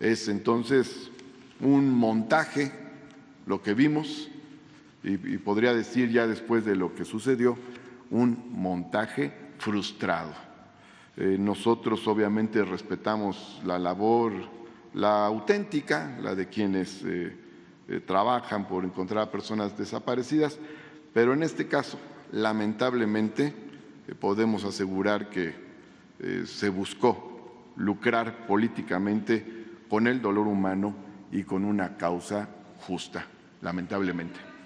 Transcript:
Es entonces un montaje lo que vimos y, podría decir ya después de lo que sucedió, un montaje frustrado. Eh, nosotros obviamente respetamos la labor, la auténtica, la de quienes eh, eh, trabajan por encontrar a personas desaparecidas, pero en este caso, lamentablemente, podemos asegurar que se buscó lucrar políticamente con el dolor humano y con una causa justa, lamentablemente.